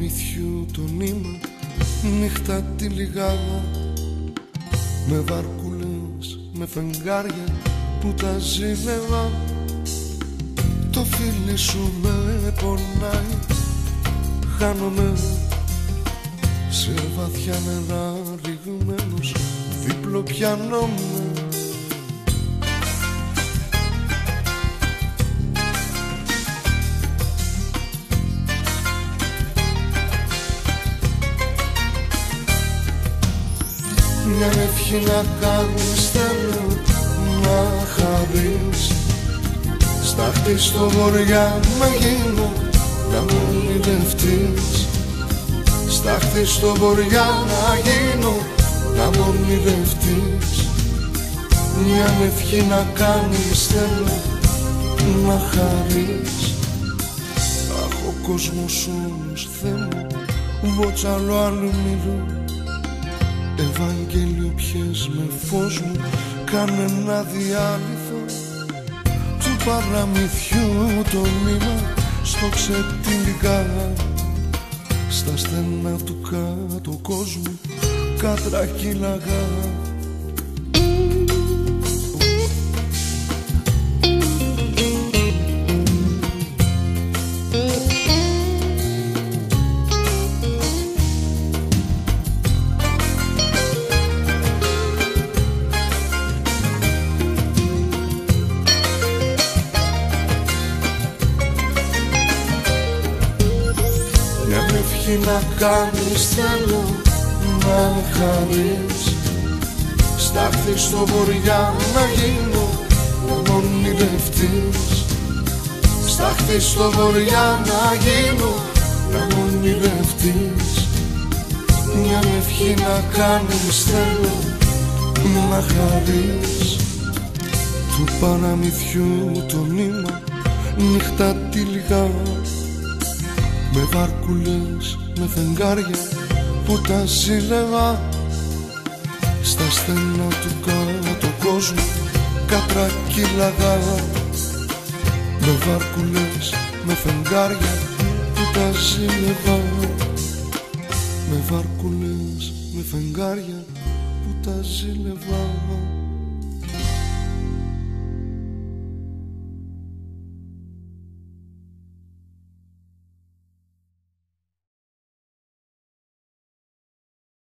παραμυθιού το νήμα νύχτα τη λιγάδα. Με βάρκουλες, με φεγγάρια που τα ζήλευα το φίλι σου με πονάει. Χάνομαι σε βαθιά νερά ρηγμένος δίπλο πιανόμαι Μια ευχή να κάνεις θέλω να χαρείς. Στάχτη στο βοριά να γίνω να μου ονειρευτείς Στάχτη στο βοριά να γίνω να μου ονειρευτείς Μια ευχή να κάνεις θέλω να χαρείς. Αχ ο κόσμος όμως Θεέ μου βότσαλο άλλο μιλούν Ευαγγέλιο πιες με φως μου Κάνε ένα διάλυθο Του παραμυθιού το μήμα Στο ξετυλικά Στα στενά του κάτω κόσμου Κάτρα κυλαγά Μια ευχή να κάνεις θέλω να χαρείς. Στάχτη στο βοριά να γίνω να μ' ονειρευτείς Στάχτη στο βοριά να γίνω να μ' ονειρευτείς Μια ευχή να κάνεις θέλω να χαρείς. Του παραμυθιού το νήμα νύχτα τη λιγάς με βάρκουλες, με φεγγάρια που τα ζήλευα. Στα στενά του κάτω κόσμου κάτρα κυλαγά Με βάρκουλες, με φεγγάρια που τα ζήλευα. Με βάρκουλες, με φεγγάρια που τα ζήλευα